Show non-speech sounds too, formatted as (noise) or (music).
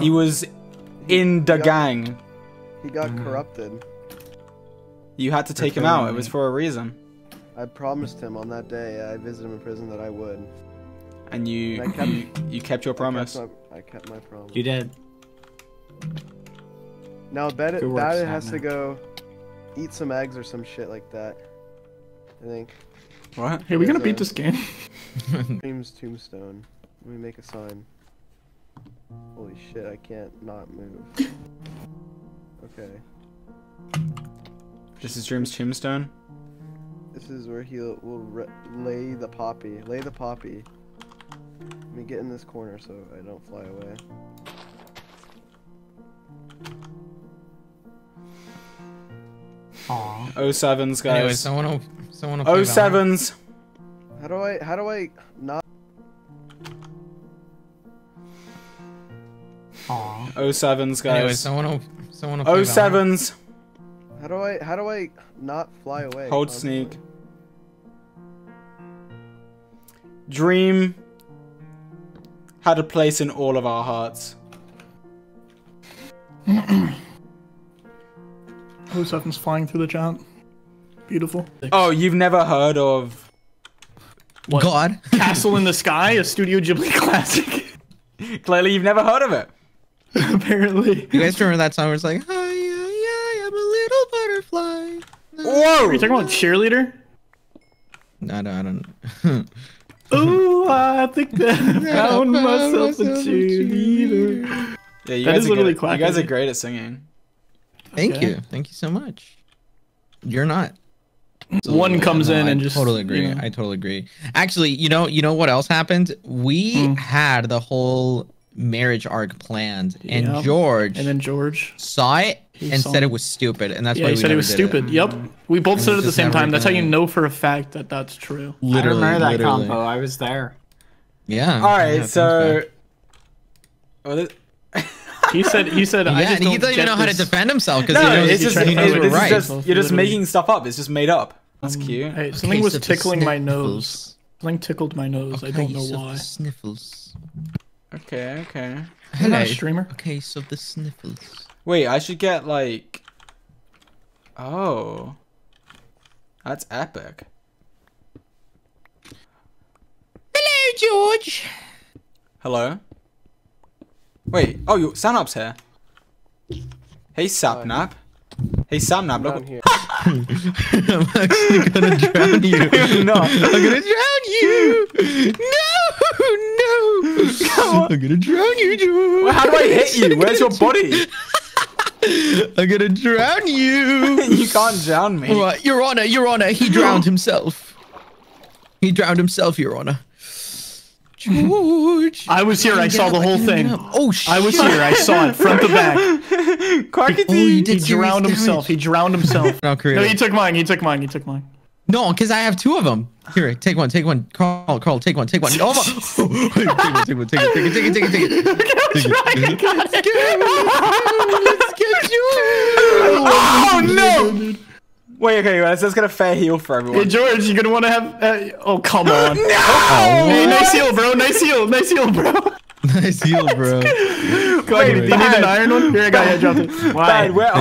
He was in the Yeah. gang. He got Mhm. corrupted. You had to take him out. It was for a reason. I promised him on that day I visited him in prison that I would. And you And I kept- you, you kept your promise. I kept my, I kept my promise. You did. Now bet it, Good work, Babbitt has to go eat some eggs or some shit like that. I think. What? Hey, we gonna beat this game? (laughs) Dream's tombstone. Let me make a sign. Holy shit, I can't not move. Okay. This is Dream's tombstone. This is where he will re- lay the poppy. Lay the poppy. Let me get in this corner so I don't fly away. Aw. Oh sevens, Anyway, guys. someone will, someone will play Oh sevens. How do I? How do I not? Aw. Oh sevens, Anyway, guys. someone will, someone will play Oh Valorant. sevens. How do I? How do I not fly away? Hold constantly? sneak. Dream had a place in all of our hearts. (clears throat) Oh, something's flying through the chat. Beautiful. Oh, you've never heard of What? God. (laughs) Castle in the Sky, a Studio Ghibli (laughs) classic. Clearly you've never heard of it. (laughs) Apparently. You guys remember that song where it's like, hi, I am a little butterfly. Whoa! Are you talking about cheerleader? No, I don't. I don't. (laughs) Ooh, I think that (laughs) I found found myself a myself a cheerleader. Yeah, you That guys is are literally good. at- You guys are great at singing. Thank Okay. you. Thank you so much. You're not. One comes No, in I and just totally agree. you know. I totally agree. Actually, you know, you know what else happened? We Hmm. had the whole marriage arc planned, and Yep. George And then George. saw it He and saw said it. it was stupid, and that's Yeah, why he we said it was did stupid. Yep. We both said it at the same never time. That's how you know for a fact that that's true. Literally, I remember that literally. combo. I was there. Yeah. All right, yeah, so. man. He said. He said. I yeah, just and he don't doesn't even get know how to defend himself because no, he knows, it's just, he knows find we're right. just you're just making stuff up. It's just made up. That's um, cute. Hey, something was Case tickling my nose. Something tickled my nose. I don't know so the why. Sniffles. Okay, okay. Hello. a streamer. Okay, so the sniffles. Wait, I should get like. Oh. That's epic. Hello, George. Hello. Wait. Oh, you Sapnap's here. Hey, Sapnap. Hey, Sapnap. Down Look. here. (laughs) I'm actually gonna drown you. (laughs) No. I'm gonna drown you. (laughs) No, no. I'm gonna (laughs) drown you, George. How do I hit you? Where's your body? (laughs) I'm gonna drown you. (laughs) you can't drown me. All right, Your Honor, Your Honor, he drowned himself. He drowned himself, Your Honor. George. I was here. I Get saw up, the whole thing. Oh shit. I was here. I saw it front to back. Quackity. Oh, you He did serious drowned himself. He drowned himself. No, No, he took mine. He took mine. He took mine. No, because I have two of them. Here, take one, take one. Karl, Karl, take one, take one. Oh, (laughs) my- take one, take one, take it, take it, take it, take it, take (laughs) it. Take it. Let's get, let's get you. Oh no! Wait, okay, guys. Let's get a fair heal for Hey everyone. George, you're gonna want to have? Uh, oh come (laughs) on. No! Hey, nice heal, bro. Nice heal. Nice heal, bro. Nice heal, bro. Go ahead. Do you need an iron one? Here, I got you. I dropped it. Bad, where